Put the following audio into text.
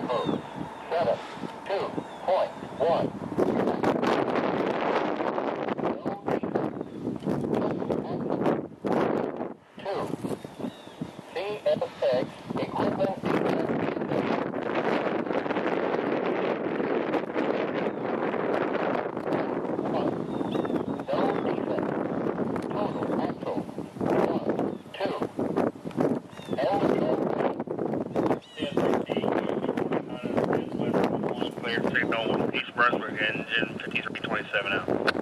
code. Seven, two, point, Clear signal East Brunswick, engine 5327 out.